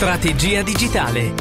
Strategia digitale.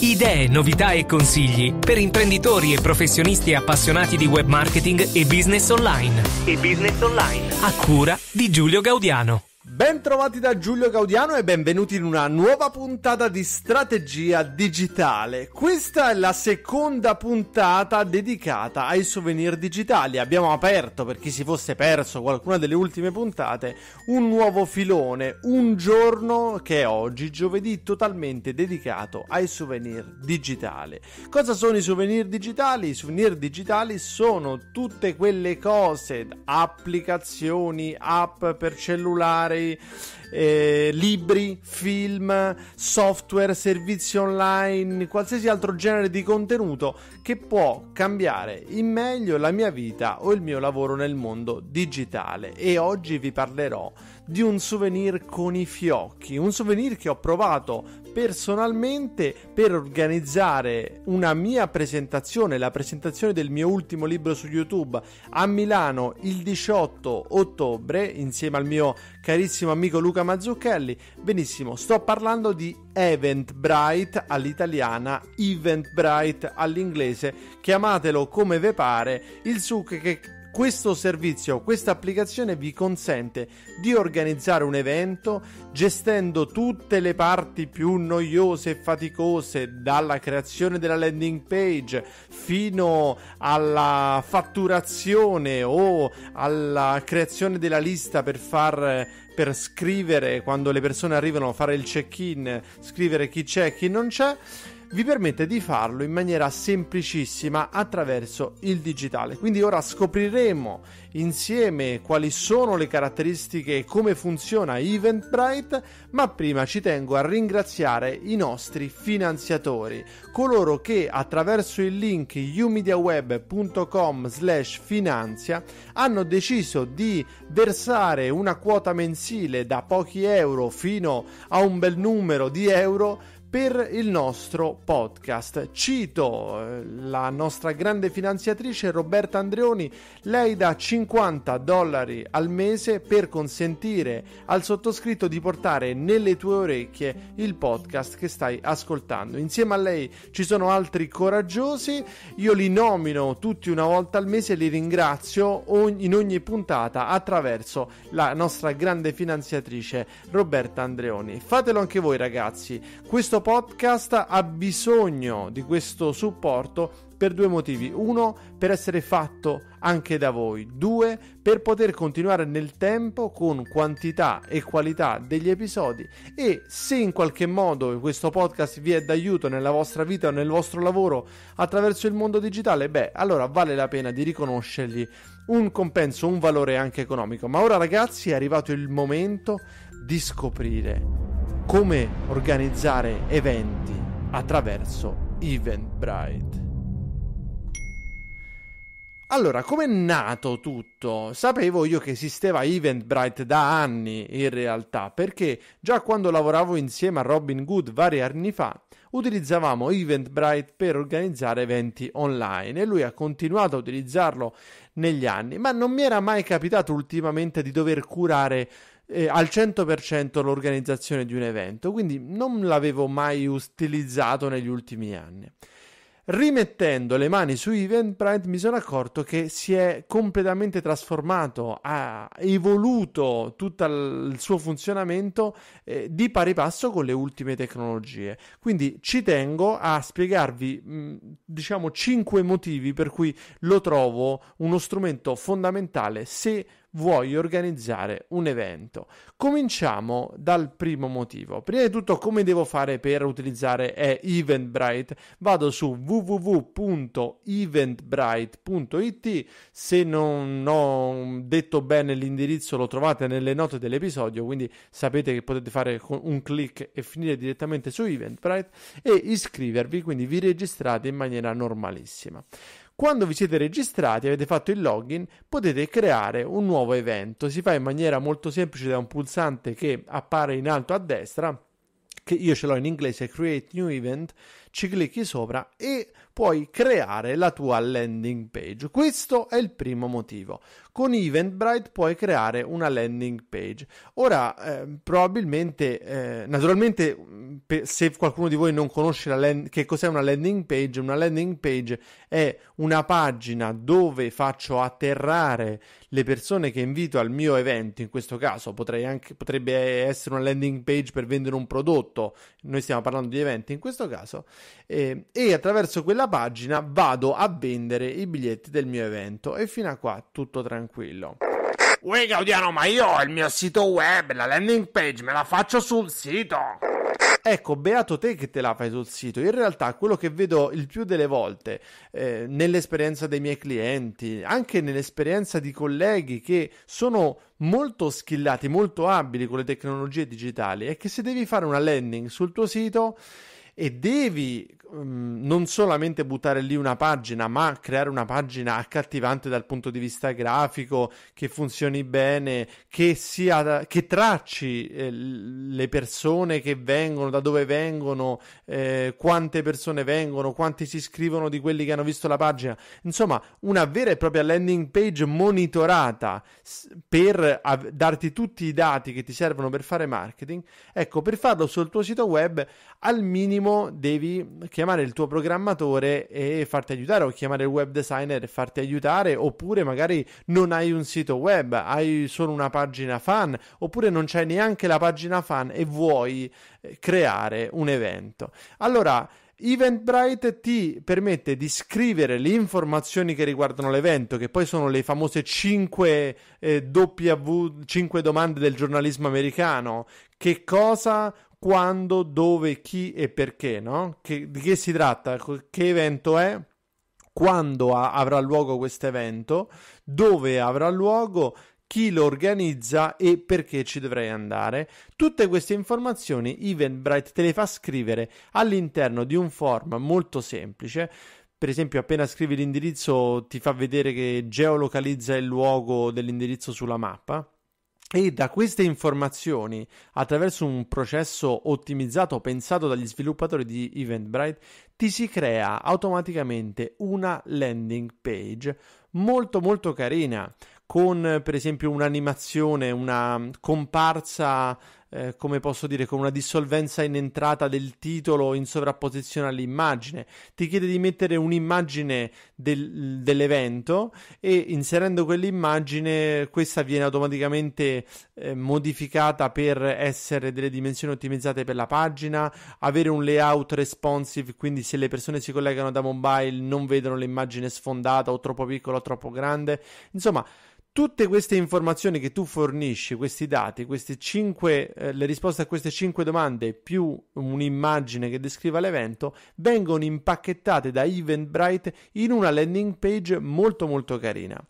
Idee, novità e consigli per imprenditori e professionisti appassionati di web marketing e business online. E business online. A cura di Giulio Gaudiano. Bentrovati da Giulio Gaudiano e benvenuti in una nuova puntata di strategia digitale. Questa è la seconda puntata dedicata ai souvenir digitali. Abbiamo aperto, per chi si fosse perso qualcuna delle ultime puntate, un nuovo filone, un giorno che è oggi, giovedì, totalmente dedicato ai souvenir digitali. Cosa sono i souvenir digitali? I souvenir digitali sono tutte quelle cose, applicazioni, app per cellulare, eh, libri, film, software, servizi online, qualsiasi altro genere di contenuto che può cambiare in meglio la mia vita o il mio lavoro nel mondo digitale. E oggi vi parlerò di un souvenir con i fiocchi, un souvenir che ho provato personalmente per organizzare una mia presentazione, la presentazione del mio ultimo libro su YouTube a Milano il 18 ottobre insieme al mio carissimo amico Luca Mazzucchelli. Benissimo, sto parlando di Eventbrite all'italiana, Eventbrite all'inglese, chiamatelo come ve pare, il succo che questo servizio, questa applicazione vi consente di organizzare un evento gestendo tutte le parti più noiose e faticose, dalla creazione della landing page fino alla fatturazione o alla creazione della lista per far per scrivere quando le persone arrivano a fare il check-in, scrivere chi c'è e chi non c'è vi permette di farlo in maniera semplicissima attraverso il digitale. Quindi ora scopriremo insieme quali sono le caratteristiche e come funziona Eventbrite, ma prima ci tengo a ringraziare i nostri finanziatori, coloro che attraverso il link umediaweb.com slash finanzia hanno deciso di versare una quota mensile da pochi euro fino a un bel numero di euro per il nostro podcast. Cito eh, la nostra grande finanziatrice Roberta Andreoni, lei dà 50 dollari al mese per consentire al sottoscritto di portare nelle tue orecchie il podcast che stai ascoltando. Insieme a lei ci sono altri coraggiosi, io li nomino tutti una volta al mese e li ringrazio in ogni puntata attraverso la nostra grande finanziatrice Roberta Andreoni. Fatelo anche voi ragazzi. Questo podcast ha bisogno di questo supporto per due motivi. Uno, per essere fatto anche da voi. Due, per poter continuare nel tempo con quantità e qualità degli episodi. E se in qualche modo questo podcast vi è d'aiuto nella vostra vita o nel vostro lavoro attraverso il mondo digitale, beh, allora vale la pena di riconoscergli un compenso, un valore anche economico. Ma ora ragazzi è arrivato il momento di scoprire come organizzare eventi attraverso Eventbrite. Allora, come è nato tutto? Sapevo io che esisteva Eventbrite da anni in realtà, perché già quando lavoravo insieme a Robin Good vari anni fa, utilizzavamo Eventbrite per organizzare eventi online e lui ha continuato a utilizzarlo negli anni, ma non mi era mai capitato ultimamente di dover curare eh, al 100% l'organizzazione di un evento, quindi non l'avevo mai utilizzato negli ultimi anni. Rimettendo le mani su Eventbrite mi sono accorto che si è completamente trasformato, ha evoluto tutto il suo funzionamento eh, di pari passo con le ultime tecnologie. Quindi ci tengo a spiegarvi, mh, diciamo, 5 motivi per cui lo trovo uno strumento fondamentale se vuoi organizzare un evento. Cominciamo dal primo motivo. Prima di tutto, come devo fare per utilizzare Eventbrite? Vado su www.eventbrite.it. Se non ho detto bene l'indirizzo, lo trovate nelle note dell'episodio, quindi sapete che potete fare un clic e finire direttamente su Eventbrite e iscrivervi, quindi vi registrate in maniera normalissima. Quando vi siete registrati avete fatto il login, potete creare un nuovo evento. Si fa in maniera molto semplice da un pulsante che appare in alto a destra, che io ce l'ho in inglese, Create New Event, ci clicchi sopra e puoi creare la tua landing page. Questo è il primo motivo. Con Eventbrite puoi creare una landing page. Ora, eh, probabilmente, eh, naturalmente, se qualcuno di voi non conosce land- che cos'è una landing page, una landing page è una pagina dove faccio atterrare le persone che invito al mio evento, in questo caso anche, potrebbe essere una landing page per vendere un prodotto, noi stiamo parlando di eventi in questo caso, eh, e attraverso quella pagina vado a vendere i biglietti del mio evento e fino a qua tutto tranquillo. Uè Gaudiano, ma io ho il mio sito web, la landing page me la faccio sul sito. Ecco, beato te che te la fai sul sito. In realtà, quello che vedo il più delle volte eh, nell'esperienza dei miei clienti, anche nell'esperienza di colleghi che sono molto skillati, molto abili con le tecnologie digitali, è che se devi fare una landing sul tuo sito e devi um, non solamente buttare lì una pagina, ma creare una pagina accattivante dal punto di vista grafico, che funzioni bene, che, sia, che tracci eh, le persone che vengono, da dove vengono, eh, quante persone vengono, quanti si iscrivono di quelli che hanno visto la pagina. Insomma, una vera e propria landing page monitorata per av- darti tutti i dati che ti servono per fare marketing. Ecco, per farlo sul tuo sito web, al minimo devi chiamare il tuo programmatore e farti aiutare o chiamare il web designer e farti aiutare oppure magari non hai un sito web, hai solo una pagina fan oppure non c'è neanche la pagina fan e vuoi eh, creare un evento. Allora, Eventbrite ti permette di scrivere le informazioni che riguardano l'evento, che poi sono le famose 5 eh, W, 5 domande del giornalismo americano. Che cosa, quando, dove, chi e perché, no? Che, di che si tratta? Che evento è? Quando a- avrà luogo questo evento? Dove avrà luogo? chi lo organizza e perché ci dovrei andare. Tutte queste informazioni Eventbrite te le fa scrivere all'interno di un form molto semplice. Per esempio, appena scrivi l'indirizzo ti fa vedere che geolocalizza il luogo dell'indirizzo sulla mappa e da queste informazioni, attraverso un processo ottimizzato pensato dagli sviluppatori di Eventbrite, ti si crea automaticamente una landing page molto molto carina con per esempio un'animazione, una comparsa eh, come posso dire, con una dissolvenza in entrata del titolo in sovrapposizione all'immagine. Ti chiede di mettere un'immagine del, dell'evento e inserendo quell'immagine questa viene automaticamente eh, modificata per essere delle dimensioni ottimizzate per la pagina, avere un layout responsive, quindi se le persone si collegano da mobile non vedono l'immagine sfondata o troppo piccola o troppo grande. Insomma, tutte queste informazioni che tu fornisci, questi dati, queste 5, eh, le risposte a queste 5 domande più un'immagine che descriva l'evento, vengono impacchettate da Eventbrite in una landing page molto molto carina.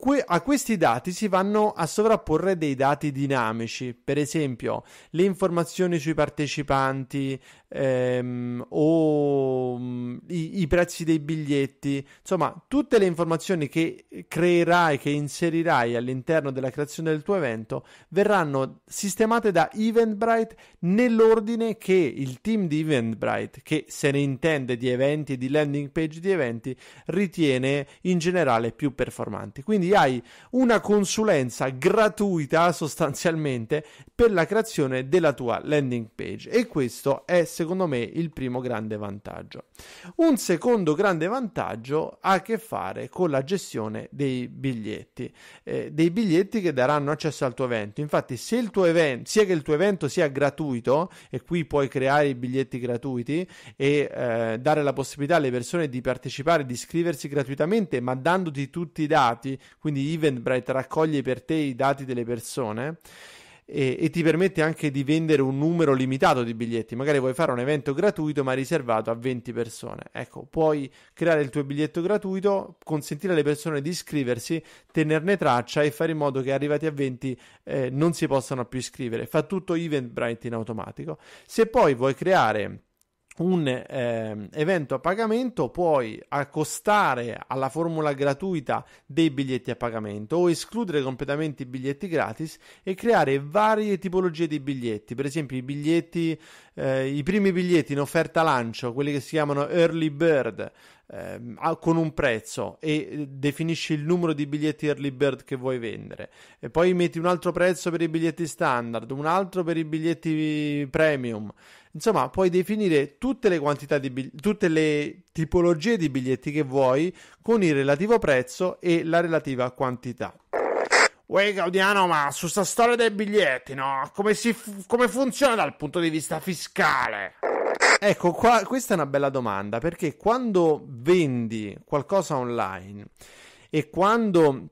Que- a questi dati si vanno a sovrapporre dei dati dinamici, per esempio le informazioni sui partecipanti ehm, o mm, i-, i, prezzi dei biglietti, insomma tutte le informazioni che creerai, che inserirai all'interno della creazione del tuo evento verranno sistemate da Eventbrite nell'ordine che il team di Eventbrite, che se ne intende di eventi e di landing page di eventi, ritiene in generale più performanti. Quindi hai una consulenza gratuita sostanzialmente per la creazione della tua landing page e questo è secondo me il primo grande vantaggio. Un secondo grande vantaggio ha a che fare con la gestione dei biglietti, eh, dei biglietti che daranno accesso al tuo evento. Infatti, se il tuo evento, sia che il tuo evento sia gratuito, e qui puoi creare i biglietti gratuiti e eh, dare la possibilità alle persone di partecipare, di iscriversi gratuitamente, ma dandoti tutti i dati, quindi Eventbrite raccoglie per te i dati delle persone e, e, ti permette anche di vendere un numero limitato di biglietti. Magari vuoi fare un evento gratuito ma riservato a 20 persone. Ecco, puoi creare il tuo biglietto gratuito, consentire alle persone di iscriversi, tenerne traccia e fare in modo che arrivati a 20 eh, non si possano più iscrivere. Fa tutto Eventbrite in automatico. Se poi vuoi creare un eh, evento a pagamento puoi accostare alla formula gratuita dei biglietti a pagamento o escludere completamente i biglietti gratis e creare varie tipologie di biglietti. Per esempio i biglietti eh, i primi biglietti in offerta lancio quelli che si chiamano early bird eh, con un prezzo e definisci il numero di biglietti early bird che vuoi vendere. E poi metti un altro prezzo per i biglietti standard un altro per i biglietti premium Insomma, puoi definire tutte le quantità di biglietti, tutte le tipologie di biglietti che vuoi con il relativo prezzo e la relativa quantità. Uè Gaudiano, ma su sta storia dei biglietti, no? Come, si, come funziona dal punto di vista fiscale? Ecco, qua, questa è una bella domanda perché quando vendi qualcosa online e quando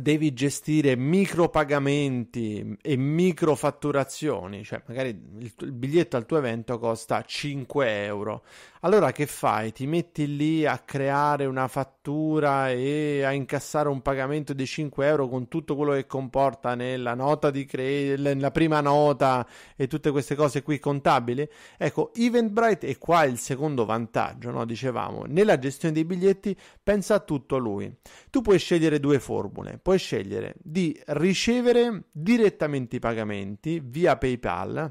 devi gestire micropagamenti e microfatturazioni, cioè magari il, il, biglietto al tuo evento costa 5 euro. Allora che fai? Ti metti lì a creare una fattura e a incassare un pagamento di 5 euro con tutto quello che comporta nella nota di credito, nella prima nota e tutte queste cose qui contabili? Ecco, Eventbrite è qua il secondo vantaggio, no? Dicevamo, nella gestione dei biglietti pensa a tutto lui. Tu puoi scegliere due formule puoi scegliere di ricevere direttamente i pagamenti via PayPal,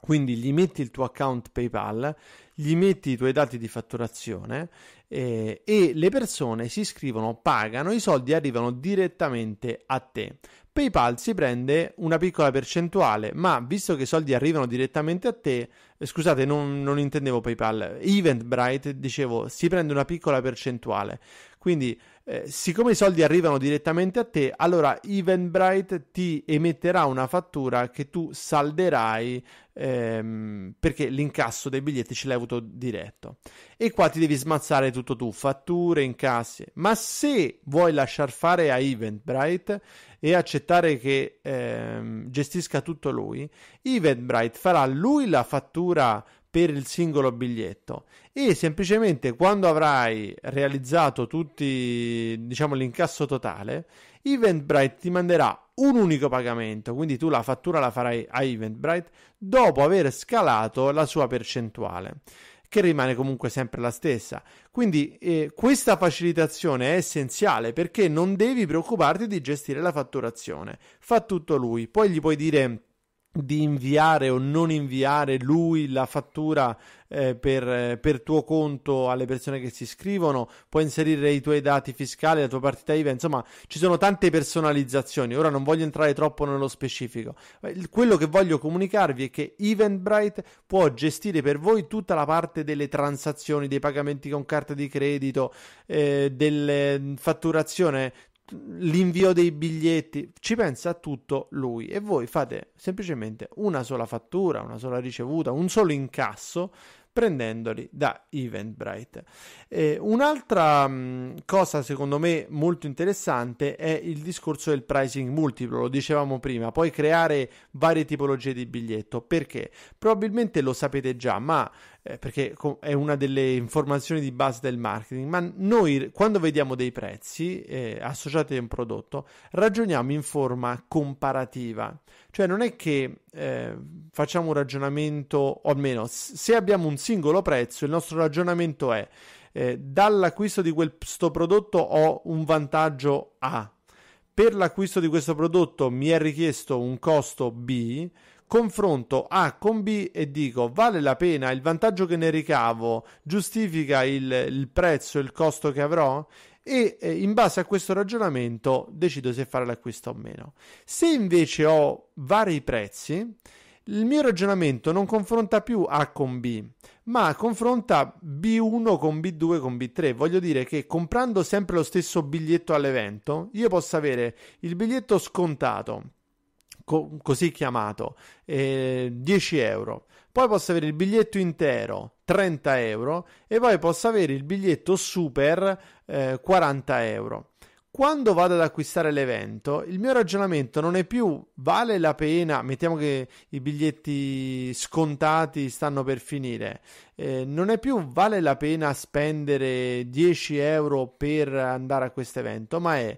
quindi gli metti il tuo account PayPal, gli metti i tuoi dati di fatturazione eh, e le persone si iscrivono, pagano, i soldi arrivano direttamente a te. PayPal si prende una piccola percentuale, ma visto che i soldi arrivano direttamente a te, eh, scusate, non, non intendevo PayPal, Eventbrite, dicevo, si prende una piccola percentuale. Quindi eh, siccome i soldi arrivano direttamente a te, allora Eventbrite ti emetterà una fattura che tu salderai ehm, perché l'incasso dei biglietti ce l'hai avuto diretto. E qua ti devi smazzare tutto tu, fatture, incassi. Ma se vuoi lasciar fare a Eventbrite e accettare che ehm, gestisca tutto lui, Eventbrite farà lui la fattura per il singolo biglietto e semplicemente quando avrai realizzato tutti diciamo l'incasso totale Eventbrite ti manderà un unico pagamento quindi tu la fattura la farai a Eventbrite dopo aver scalato la sua percentuale che rimane comunque sempre la stessa. Quindi eh, questa facilitazione è essenziale perché non devi preoccuparti di gestire la fatturazione, fa tutto lui. Poi gli puoi dire di inviare o non inviare lui la fattura eh, per, per, tuo conto alle persone che si iscrivono, puoi inserire i tuoi dati fiscali, la tua partita IVA, insomma ci sono tante personalizzazioni, ora non voglio entrare troppo nello specifico, quello che voglio comunicarvi è che Eventbrite può gestire per voi tutta la parte delle transazioni, dei pagamenti con carta di credito, eh, delle fatturazione, l'invio dei biglietti, ci pensa tutto lui e voi fate semplicemente una sola fattura, una sola ricevuta, un solo incasso prendendoli da Eventbrite. Eh, un'altra mh, cosa secondo me molto interessante è il discorso del pricing multiplo, lo dicevamo prima, puoi creare varie tipologie di biglietto perché probabilmente lo sapete già, ma eh, perché è una delle informazioni di base del marketing, ma noi quando vediamo dei prezzi eh, associati a un prodotto ragioniamo in forma comparativa, cioè non è che eh, facciamo un ragionamento, o almeno se abbiamo un singolo prezzo, il nostro ragionamento è eh, dall'acquisto di questo prodotto ho un vantaggio A, per l'acquisto di questo prodotto mi è richiesto un costo B, confronto A con B e dico vale la pena, il vantaggio che ne ricavo giustifica il, il prezzo, il costo che avrò? E eh, in base a questo ragionamento decido se fare l'acquisto o meno. Se invece ho vari prezzi, il mio ragionamento non confronta più A con B, ma confronta B1 con B2 con B3. Voglio dire che comprando sempre lo stesso biglietto all'evento, io posso avere il biglietto scontato co- così chiamato, eh, 10 euro. Poi posso avere il biglietto intero, 30 euro, e poi posso avere il biglietto super, eh, 40 euro. Quando vado ad acquistare l'evento, il mio ragionamento non è più vale la pena, mettiamo che i biglietti scontati stanno per finire, eh, non è più vale la pena spendere 10 euro per andare a questo evento, ma è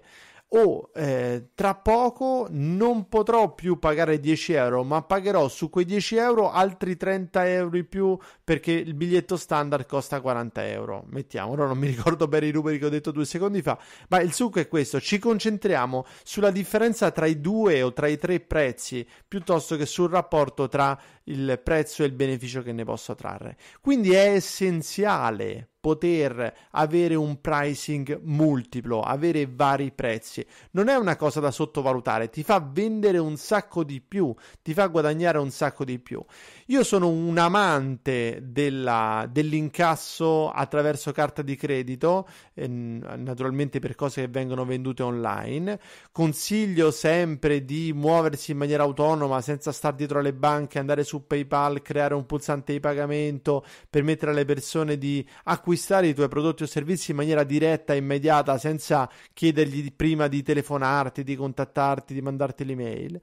o eh, tra poco non potrò più pagare 10 euro, ma pagherò su quei 10 euro altri 30 euro in più perché il biglietto standard costa 40 euro. Mettiamo, ora non mi ricordo bene i numeri che ho detto due secondi fa, ma il succo è questo: ci concentriamo sulla differenza tra i due o tra i tre prezzi piuttosto che sul rapporto tra il prezzo e il beneficio che ne posso trarre. Quindi è essenziale poter avere un pricing multiplo, avere vari prezzi. Non è una cosa da sottovalutare, ti fa vendere un sacco di più, ti fa guadagnare un sacco di più. Io sono un amante della, dell'incasso attraverso carta di credito, eh, naturalmente per cose che vengono vendute online. Consiglio sempre di muoversi in maniera autonoma senza stare dietro alle banche, andare su PayPal, creare un pulsante di pagamento, permettere alle persone di acquistare acquistare i tuoi prodotti o servizi in maniera diretta e immediata senza chiedergli prima di telefonarti, di contattarti, di mandarti l'email.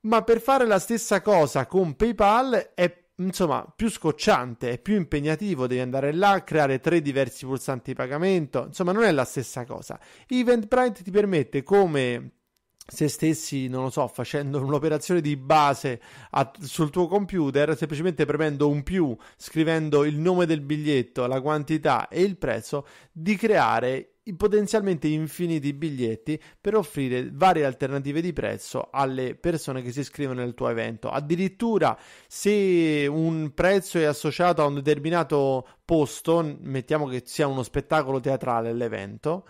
Ma per fare la stessa cosa con PayPal è insomma più scocciante, è più impegnativo, devi andare là, creare tre diversi pulsanti di pagamento, insomma non è la stessa cosa. Eventbrite ti permette come se stessi, non lo so, facendo un'operazione di base a, sul tuo computer, semplicemente premendo un più, scrivendo il nome del biglietto, la quantità e il prezzo, di creare potenzialmente infiniti biglietti per offrire varie alternative di prezzo alle persone che si iscrivono nel tuo evento. Addirittura se un prezzo è associato a un determinato posto, mettiamo che sia uno spettacolo teatrale l'evento,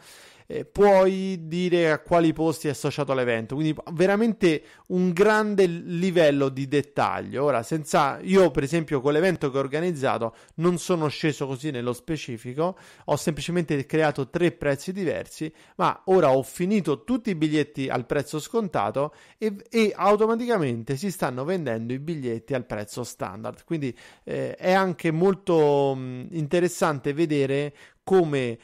eh, puoi dire a quali posti è associato all'evento. Quindi veramente un grande livello di dettaglio. Ora, senza io, per esempio, con l'evento che ho organizzato, non sono sceso così nello specifico, ho semplicemente creato tre prezzi diversi, ma ora ho finito tutti i biglietti al prezzo scontato e, e automaticamente si stanno vendendo i biglietti al prezzo standard. Quindi eh, è anche molto mh, interessante vedere come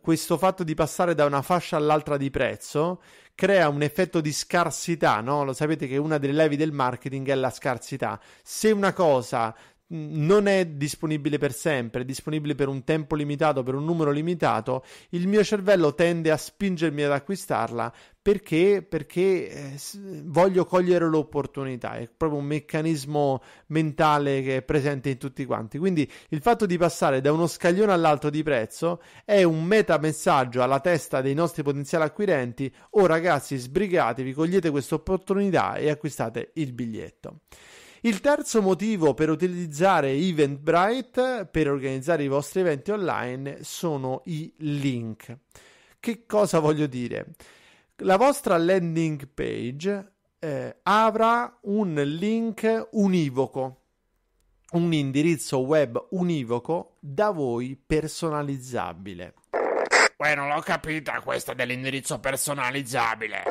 questo fatto di passare da una fascia all'altra di prezzo crea un effetto di scarsità, no? Lo sapete che una delle levi del marketing è la scarsità. Se una cosa non è disponibile per sempre, è disponibile per un tempo limitato, per un numero limitato, il mio cervello tende a spingermi ad acquistarla perché, perché eh, voglio cogliere l'opportunità, è proprio un meccanismo mentale che è presente in tutti quanti. Quindi il fatto di passare da uno scaglione all'altro di prezzo è un meta messaggio alla testa dei nostri potenziali acquirenti, oh ragazzi sbrigatevi, cogliete questa opportunità e acquistate il biglietto. Il terzo motivo per utilizzare Eventbrite per organizzare i vostri eventi online sono i link. Che cosa voglio dire? La vostra landing page eh, avrà un link univoco, un indirizzo web univoco da voi personalizzabile. Uè, non l'ho capita questa dell'indirizzo personalizzabile.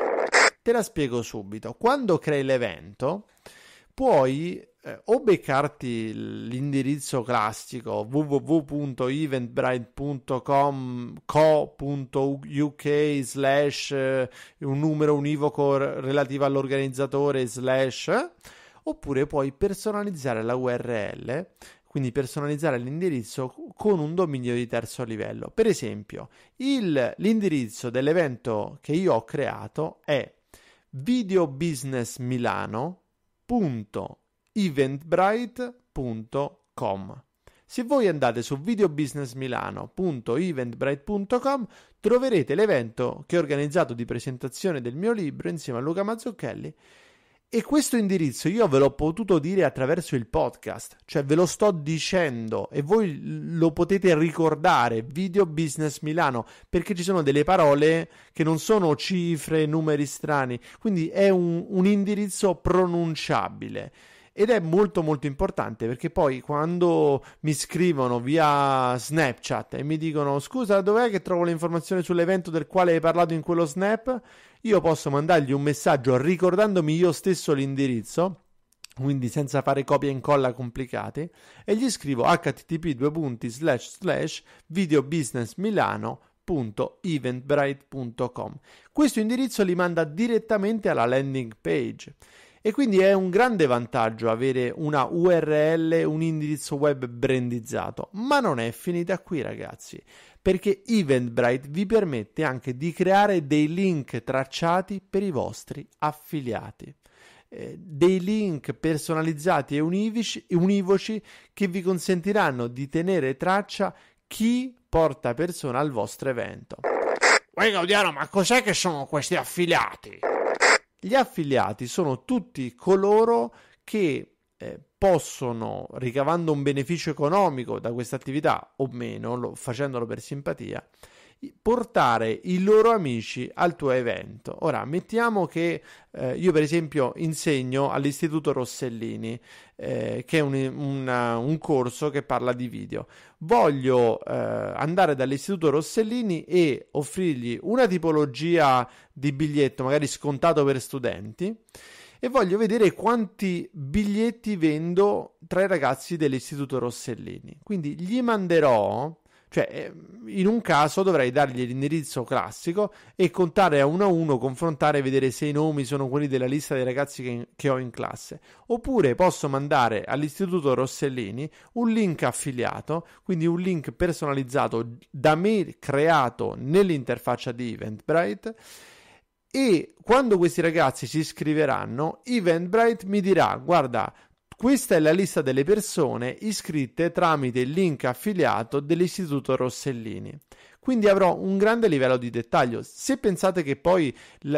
Te la spiego subito. Quando crei l'evento, puoi eh, o beccarti l'indirizzo classico www.eventbrite.com co.uk slash eh, un numero univoco relativo all'organizzatore slash oppure puoi personalizzare la URL quindi personalizzare l'indirizzo con un dominio di terzo livello. Per esempio, il, l'indirizzo dell'evento che io ho creato è videobusinessmilano.com www.eventbrite.com. Se voi andate su videobusinessmilano.eventbrite.com troverete l'evento che ho organizzato di presentazione del mio libro insieme a Luca Mazzucchelli e questo indirizzo io ve l'ho potuto dire attraverso il podcast, cioè ve lo sto dicendo e voi lo potete ricordare, Video Business Milano, perché ci sono delle parole che non sono cifre, numeri strani, quindi è un, un indirizzo pronunciabile. Ed è molto molto importante perché poi quando mi scrivono via Snapchat e mi dicono scusa dov'è che trovo le informazioni sull'evento del quale hai parlato in quello snap, io posso mandargli un messaggio ricordandomi io stesso l'indirizzo quindi senza fare copia e incolla complicati, e gli scrivo http videobusinessmilano.eventbrite.com. Questo indirizzo li manda direttamente alla landing page. E quindi è un grande vantaggio avere una URL, un indirizzo web brandizzato. Ma non è finita qui, ragazzi, perché Eventbrite vi permette anche di creare dei link tracciati per i vostri affiliati. Eh, dei link personalizzati e univoci che vi consentiranno di tenere traccia chi porta persona al vostro evento. Uè Gaudiano, ma cos'è che sono questi affiliati? Gli affiliati sono tutti coloro che eh, possono, ricavando un beneficio economico da questa attività o meno, lo, facendolo per simpatia, portare i loro amici al tuo evento. Ora, mettiamo che eh, io per esempio insegno all'Istituto Rossellini, eh, che è un, una, un, corso che parla di video. Voglio eh, andare dall'Istituto Rossellini e offrirgli una tipologia di biglietto, magari scontato per studenti, e voglio vedere quanti biglietti vendo tra i ragazzi dell'Istituto Rossellini. Quindi gli manderò cioè, eh, in un caso dovrei dargli l'indirizzo classico e contare a uno a uno, confrontare e vedere se i nomi sono quelli della lista dei ragazzi che, che ho in classe. Oppure posso mandare all'Istituto Rossellini un link affiliato, quindi un link personalizzato da me creato nell'interfaccia di Eventbrite e quando questi ragazzi si iscriveranno, Eventbrite mi dirà: Guarda, questa è la lista delle persone iscritte tramite il link affiliato dell'Istituto Rossellini. Quindi avrò un grande livello di dettaglio. Se pensate che poi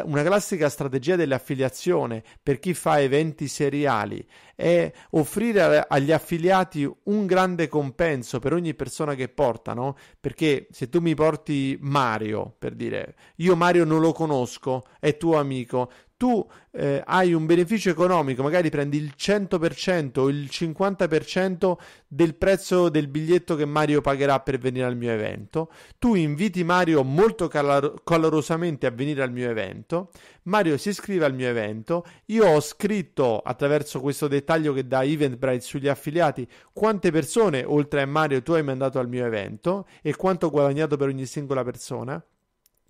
una classica strategia dell'affiliazione per chi fa eventi seriali è offrire agli affiliati un grande compenso per ogni persona che portano, perché se tu mi porti Mario, per dire, io Mario non lo conosco, è tuo amico, tu eh, hai un beneficio economico, magari prendi il 100% o il 50% del prezzo del biglietto che Mario pagherà per venire al mio evento, tu inviti Mario molto calor- calorosamente a venire al mio evento, Mario si iscrive al mio evento, io ho scritto attraverso questo dettaglio che dà Eventbrite sugli affiliati quante persone oltre a Mario tu hai mandato al mio evento e quanto ho guadagnato per ogni singola persona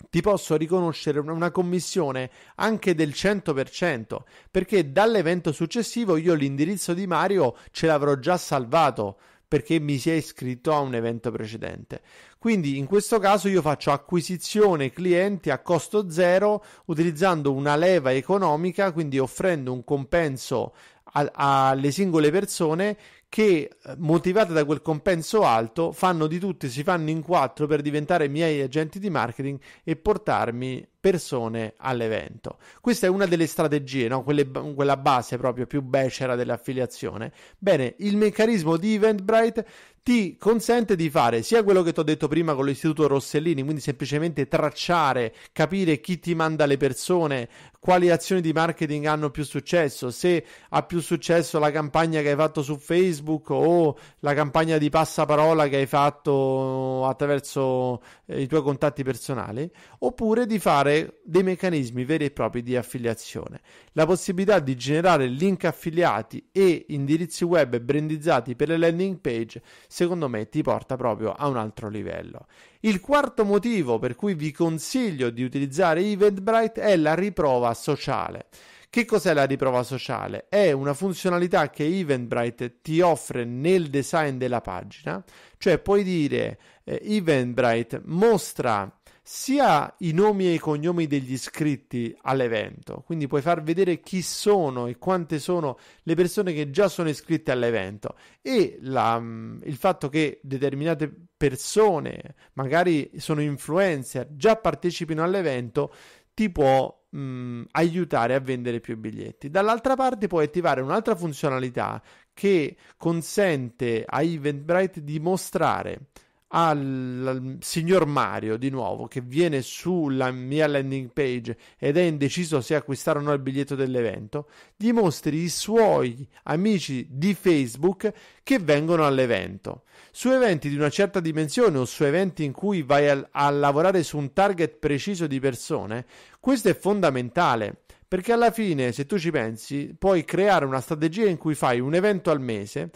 ti posso riconoscere una commissione anche del 100% perché dall'evento successivo io l'indirizzo di Mario ce l'avrò già salvato perché mi si è iscritto a un evento precedente. Quindi in questo caso io faccio acquisizione clienti a costo zero utilizzando una leva economica, quindi offrendo un compenso a, alle singole persone che eh, motivate da quel compenso alto fanno di tutti, si fanno in quattro per diventare miei agenti di marketing e portarmi persone all'evento. Questa è una delle strategie, no? Quelle, quella base proprio più becera dell'affiliazione. Bene, il meccanismo di Eventbrite ti consente di fare sia quello che ti ho detto prima con l'istituto Rossellini, quindi semplicemente tracciare, capire chi ti manda le persone, quali azioni di marketing hanno più successo, se ha più successo la campagna che hai fatto su Facebook o la campagna di passaparola che hai fatto attraverso eh, i tuoi contatti personali, oppure di fare dei meccanismi veri e propri di affiliazione. La possibilità di generare link affiliati e indirizzi web brandizzati per le landing page, secondo me ti porta proprio a un altro livello. Il quarto motivo per cui vi consiglio di utilizzare Eventbrite è la riprova sociale. Che cos'è la riprova sociale? È una funzionalità che Eventbrite ti offre nel design della pagina, cioè puoi dire eh, Eventbrite mostra sia i nomi e i cognomi degli iscritti all'evento, quindi puoi far vedere chi sono e quante sono le persone che già sono iscritte all'evento e la, mm, il fatto che determinate persone, magari sono influencer, già partecipino all'evento, ti può mh, mm, aiutare a vendere più biglietti. Dall'altra parte puoi attivare un'altra funzionalità che consente a Eventbrite di mostrare al, al, signor Mario di nuovo che viene sulla mia landing page ed è indeciso se acquistare o no il biglietto dell'evento, dimostri i suoi amici di Facebook che vengono all'evento. Su eventi di una certa dimensione o su eventi in cui vai a, a lavorare su un target preciso di persone, questo è fondamentale. Perché alla fine, se tu ci pensi, puoi creare una strategia in cui fai un evento al mese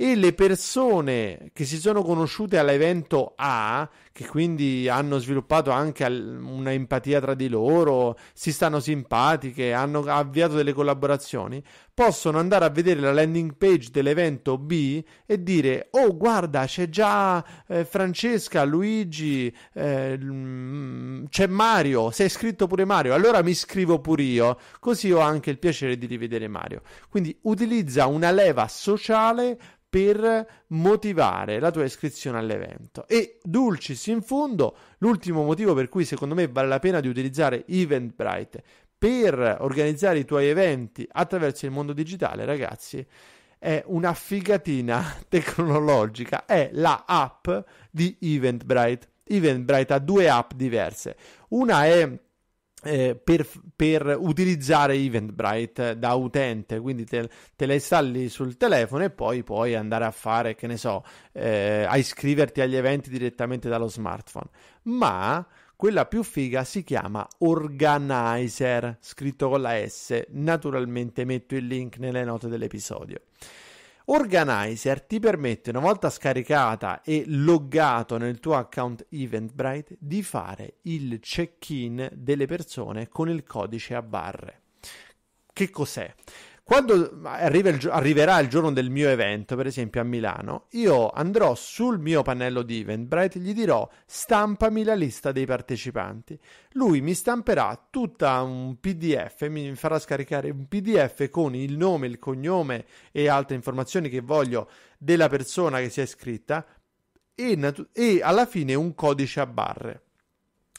e le persone che si sono conosciute all'evento A, che quindi hanno sviluppato anche una empatia tra di loro, si stanno simpatiche, hanno avviato delle collaborazioni, possono andare a vedere la landing page dell'evento B e dire oh guarda c'è già eh, Francesca, Luigi, eh, mm, c'è Mario, sei iscritto pure Mario, allora mi iscrivo pure io, così ho anche il piacere di rivedere Mario. Quindi utilizza una leva sociale per motivare la tua iscrizione all'evento. E dulcis in fondo, l'ultimo motivo per cui secondo me vale la pena di utilizzare Eventbrite per organizzare i tuoi eventi attraverso il mondo digitale, ragazzi, è una figatina tecnologica, è la app di Eventbrite. Eventbrite ha due app diverse. Una è eh, per, per, utilizzare Eventbrite da utente, quindi te, te, la installi sul telefono e poi puoi andare a fare, che ne so, eh, a iscriverti agli eventi direttamente dallo smartphone. Ma quella più figa si chiama Organizer, scritto con la S. Naturalmente metto il link nelle note dell'episodio. Organizer ti permette, una volta scaricata e loggato nel tuo account Eventbrite, di fare il check-in delle persone con il codice a barre. Che cos'è? Quando il, arriverà il giorno del mio evento, per esempio a Milano, io andrò sul mio pannello di Eventbrite e gli dirò stampami la lista dei partecipanti. Lui mi stamperà tutta un PDF, mi farà scaricare un PDF con il nome, il cognome e altre informazioni che voglio della persona che si è iscritta e, natu- e alla fine un codice a barre.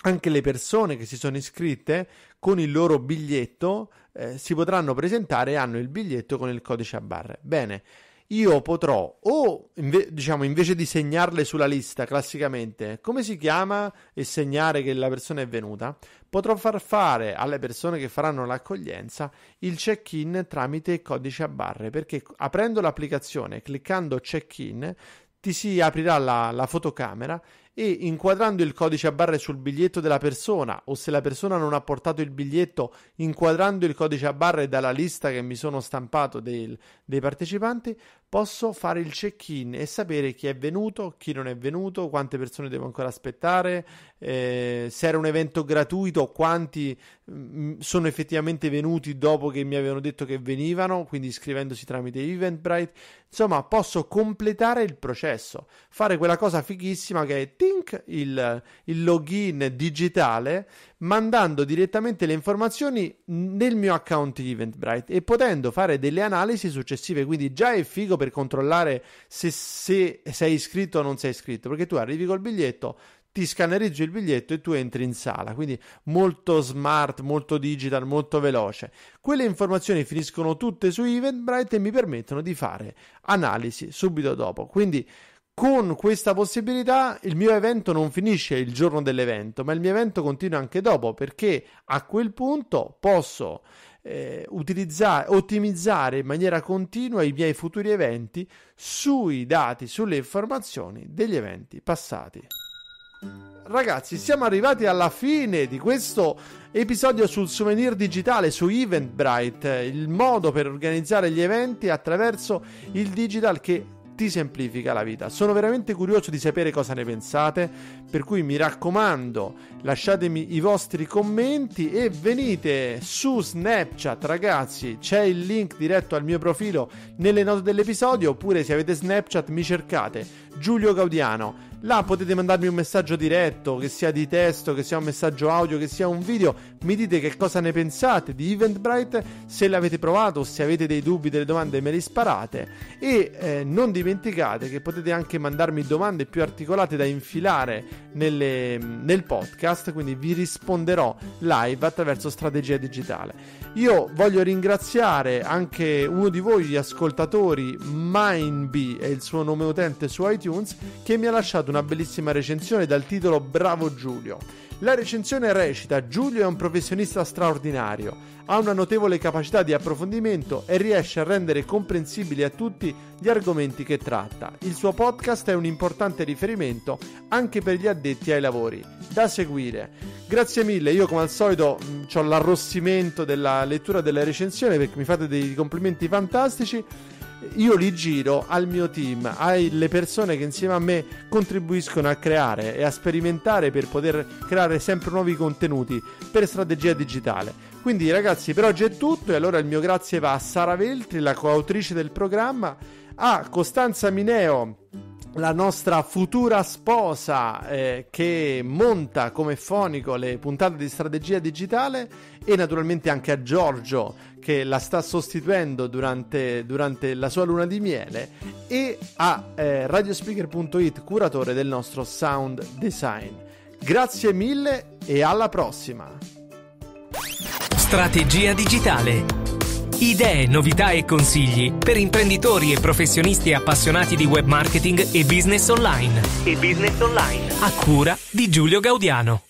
Anche le persone che si sono iscritte con il loro biglietto eh, si potranno presentare e hanno il biglietto con il codice a barre. Bene, io potrò o inve- diciamo invece di segnarle sulla lista classicamente come si chiama e segnare che la persona è venuta, potrò far fare alle persone che faranno l'accoglienza il check-in tramite codice a barre perché aprendo l'applicazione, cliccando check-in, ti si aprirà la, la fotocamera e inquadrando il codice a barre sul biglietto della persona o se la persona non ha portato il biglietto, inquadrando il codice a barre dalla lista che mi sono stampato dei, dei partecipanti, posso fare il check-in e sapere chi è venuto, chi non è venuto, quante persone devo ancora aspettare, eh, se era un evento gratuito, quanti mm, sono effettivamente venuti dopo che mi avevano detto che venivano, quindi iscrivendosi tramite Eventbrite. Insomma, posso completare il processo, fare quella cosa fighissima che è tink, il, il login digitale, mandando direttamente le informazioni nel mio account Eventbrite e potendo fare delle analisi successive. Quindi già è figo per controllare se, se sei iscritto o non sei iscritto, perché tu arrivi col biglietto ti scannerizzo il biglietto e tu entri in sala, quindi molto smart, molto digital, molto veloce. Quelle informazioni finiscono tutte su Eventbrite e mi permettono di fare analisi subito dopo. Quindi con questa possibilità il mio evento non finisce il giorno dell'evento, ma il mio evento continua anche dopo, perché a quel punto posso eh, utilizzare, ottimizzare in maniera continua i miei futuri eventi sui dati, sulle informazioni degli eventi passati. Ragazzi, siamo arrivati alla fine di questo episodio sul souvenir digitale su Eventbrite, il modo per organizzare gli eventi attraverso il digital che ti semplifica la vita. Sono veramente curioso di sapere cosa ne pensate, per cui mi raccomando, lasciatemi i vostri commenti e venite su Snapchat, ragazzi, c'è il link diretto al mio profilo nelle note dell'episodio, oppure se avete Snapchat mi cercate Giulio Gaudiano Là potete mandarmi un messaggio diretto, che sia di testo, che sia un messaggio audio, che sia un video. Mi dite che cosa ne pensate di Eventbrite, se l'avete provato, se avete dei dubbi, delle domande me li sparate. E eh, non dimenticate che potete anche mandarmi domande più articolate da infilare nelle, nel podcast, quindi vi risponderò live attraverso strategia digitale. Io voglio ringraziare anche uno di voi, gli ascoltatori, MindB è il suo nome utente su iTunes, che mi ha lasciato una bellissima recensione dal titolo Bravo Giulio. La recensione recita: Giulio è un professionista straordinario, ha una notevole capacità di approfondimento e riesce a rendere comprensibili a tutti gli argomenti che tratta. Il suo podcast è un importante riferimento anche per gli addetti ai lavori. Da seguire. Grazie mille, io come al solito ho l'arrossimento della lettura delle recensioni perché mi fate dei complimenti fantastici io li giro al mio team, alle persone che insieme a me contribuiscono a creare e a sperimentare per poter creare sempre nuovi contenuti per strategia digitale. Quindi ragazzi per oggi è tutto e allora il mio grazie va a Sara Veltri, la coautrice del programma, a Costanza Mineo la nostra futura sposa eh, che monta come fonico le puntate di strategia digitale e naturalmente anche a Giorgio che la sta sostituendo durante, durante la sua luna di miele e a eh, radiospeaker.it curatore del nostro sound design. Grazie mille e alla prossima! Strategia digitale Idee, novità e consigli per imprenditori e professionisti appassionati di web marketing e business online. E business online. A cura di Giulio Gaudiano.